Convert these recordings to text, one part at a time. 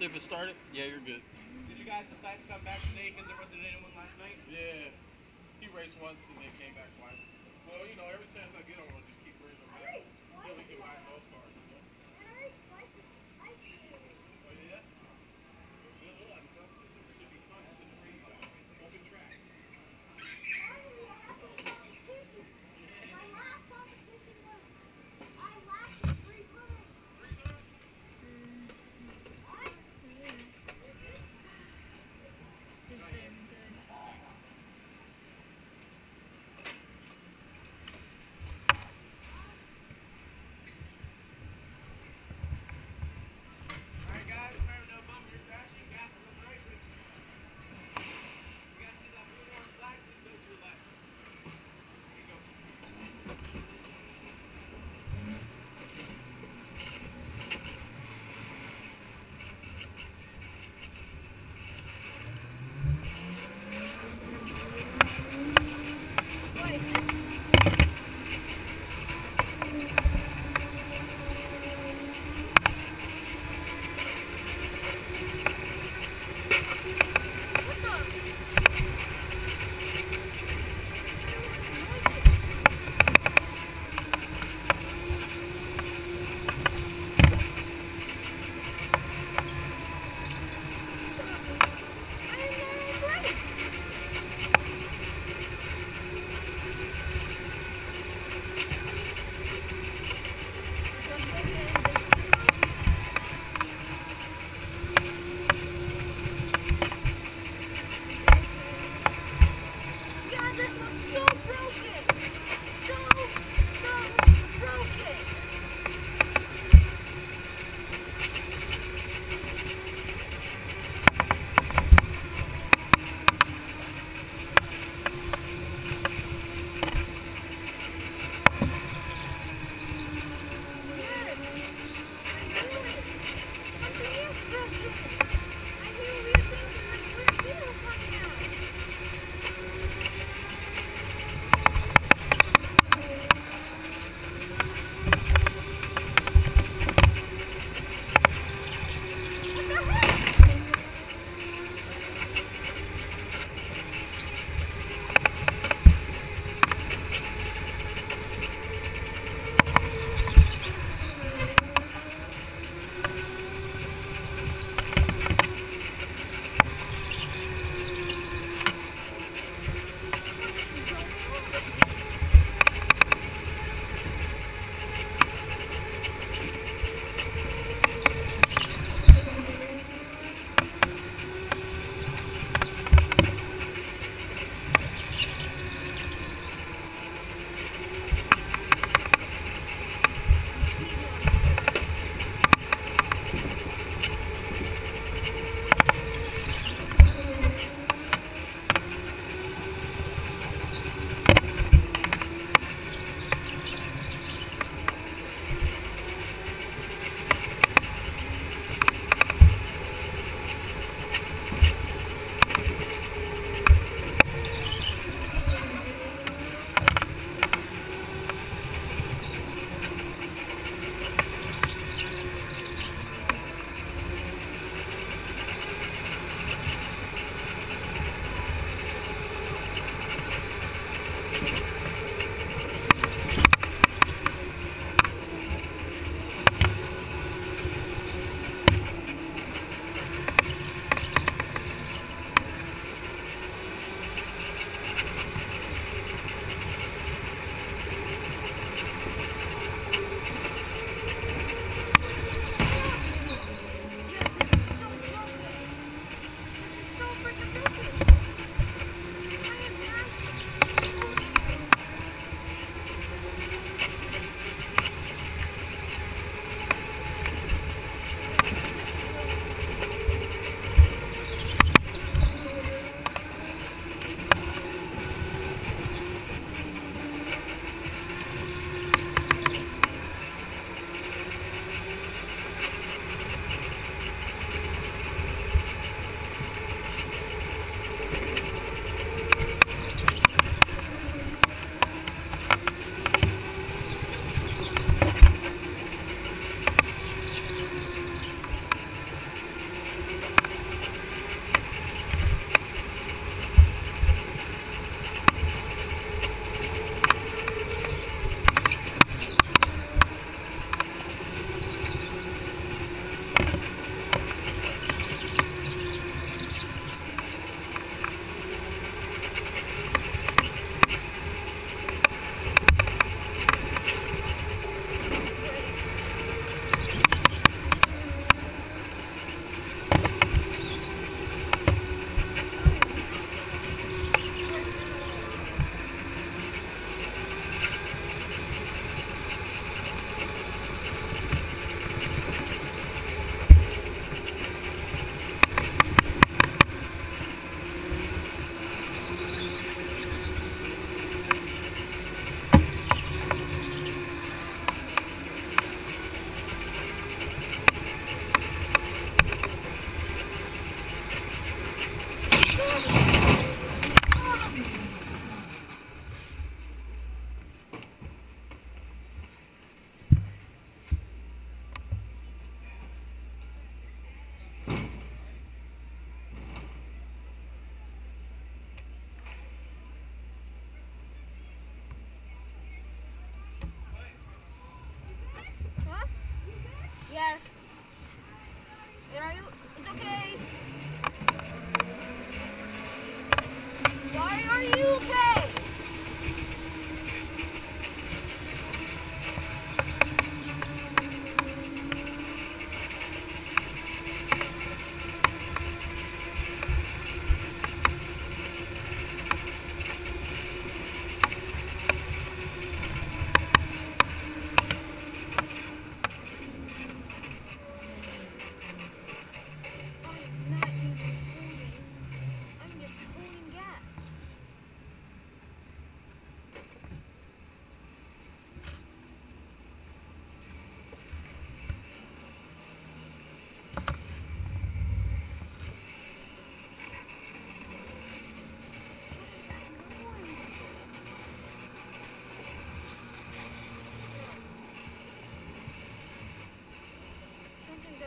See if it started? Yeah, you're good. Did you guys decide to come back today because there wasn't anyone last night? Yeah. He raced once and then came back twice. Well, you know, every chance I get, I want to just keep bringing him back. Until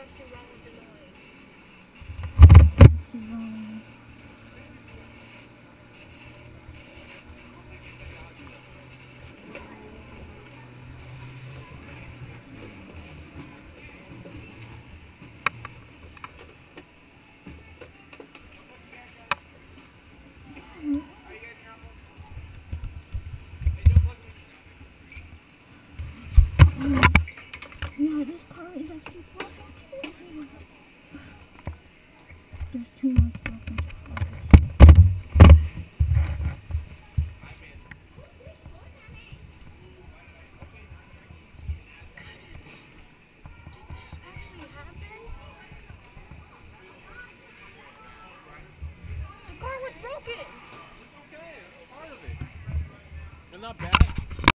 represent